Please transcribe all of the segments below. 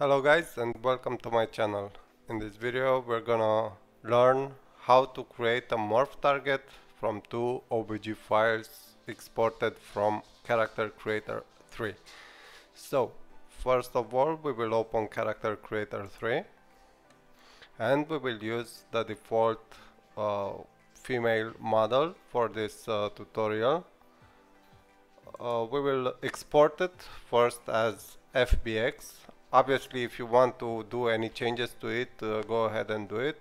Hello guys and welcome to my channel. In this video we're gonna learn how to create a morph target from two OBJ files exported from Character Creator 3. So first of all we will open Character Creator 3 and we will use the default uh, female model for this uh, tutorial. Uh, we will export it first as FBX obviously if you want to do any changes to it uh, go ahead and do it.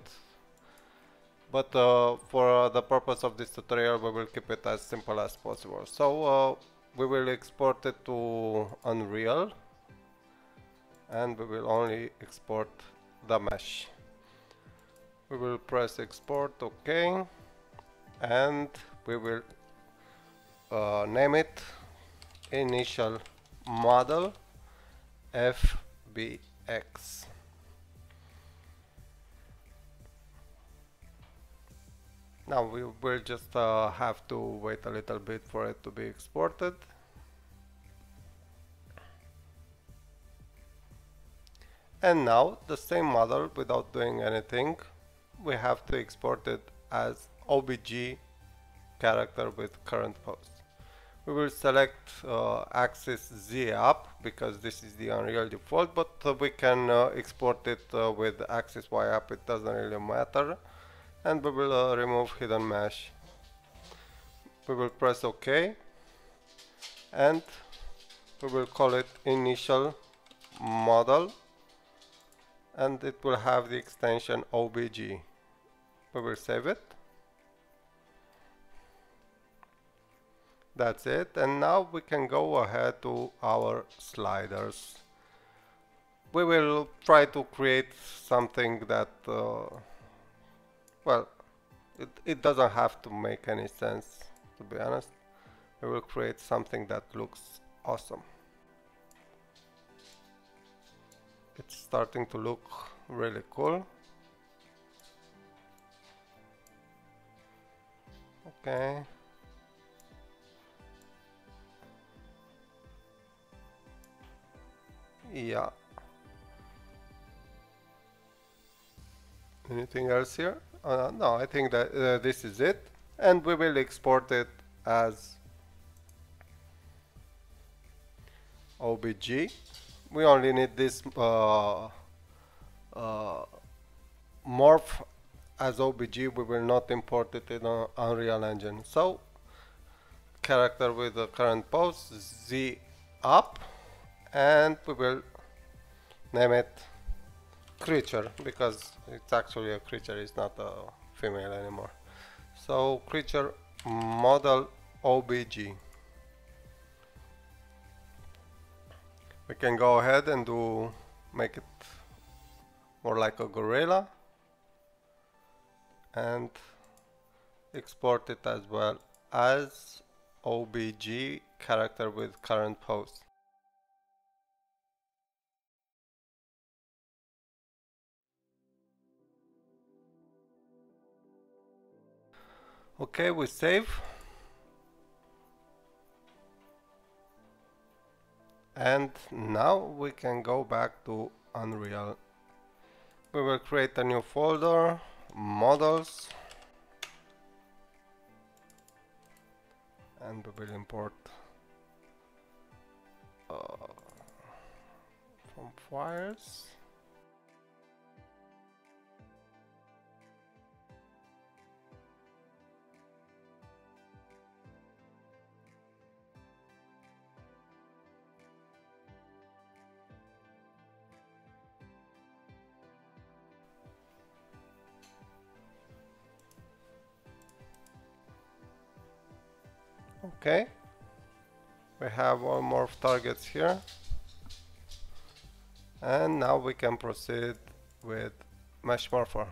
But uh, for the purpose of this tutorial we will keep it as simple as possible. So uh, we will export it to Unreal. And we will only export the mesh. We will press export ok. And we will uh, name it initial model F bx. Now we will just uh, have to wait a little bit for it to be exported. And now the same model without doing anything, we have to export it as OBJ character with current pose we will select uh, axis Z up because this is the Unreal default but uh, we can uh, export it uh, with axis Y up it doesn't really matter. And we will uh, remove hidden mesh. We will press OK. And we will call it initial model. And it will have the extension OBJ we will save it that's it. And now we can go ahead to our sliders. We will try to create something that uh, well it, it doesn't have to make any sense to be honest. We will create something that looks awesome. It's starting to look really cool. Okay Yeah. Anything else here? Uh, no, I think that uh, this is it. And we will export it as OBJ. We only need this uh, uh, morph as OBJ. We will not import it in Unreal Engine. So, character with the current pose, Z up and we will name it creature because it's actually a creature it's not a female anymore. So creature model obj we can go ahead and do make it more like a gorilla and export it as well as obj character with current pose Okay, we save. And now we can go back to Unreal. We will create a new folder, models, and we will import uh, from files. Okay. We have one morph targets here. And now we can proceed with mesh morpher.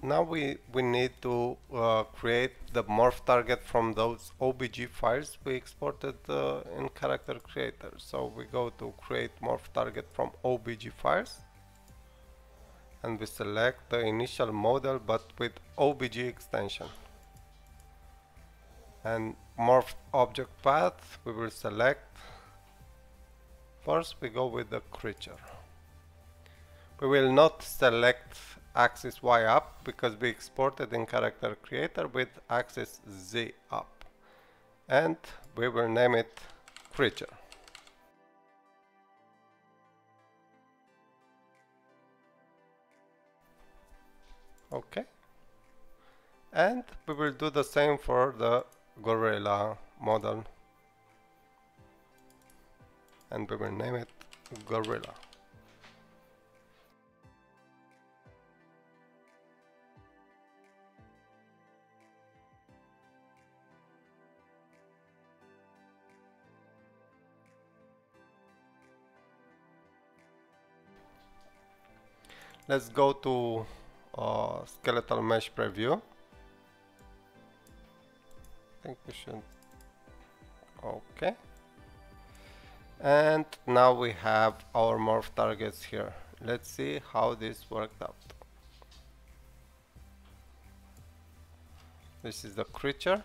Now we we need to uh, create the morph target from those obj files we exported uh, in character creator. So we go to create morph target from obj files and we select the initial model but with OBJ extension. and morph object path we will select. First we go with the creature. We will not select axis y up because we exported in character creator with axis z up. And we will name it creature okay. And we will do the same for the gorilla model. And we will name it gorilla. Let's go to uh, skeletal mesh preview. I think we should okay and now we have our morph targets here. Let's see how this worked out. This is the creature.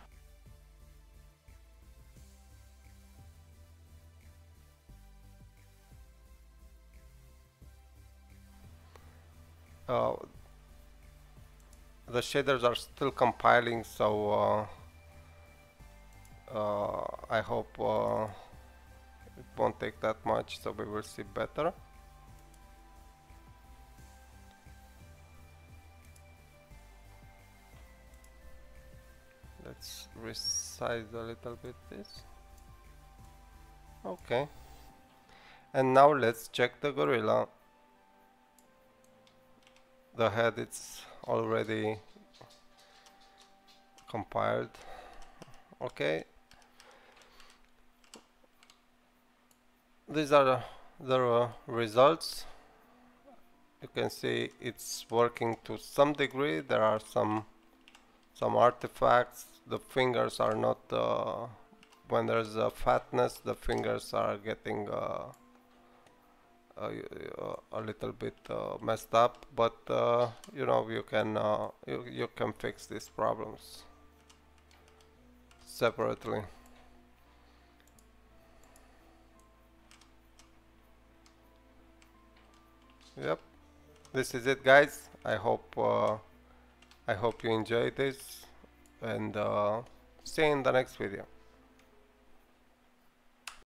Uh, the shaders are still compiling so uh, uh, I hope uh, it won't take that much so we will see better. Let's resize a little bit this. Okay. And now let's check the gorilla. The head it's already compiled. Okay. These are the results. You can see it's working to some degree. There are some some artifacts. The fingers are not uh, when there's a fatness the fingers are getting uh, Uh, uh, a little bit uh, messed up but uh, you know you can uh, you, you can fix these problems separately. Yep. This is it guys. I hope I hope you enjoyed this and see you in the next video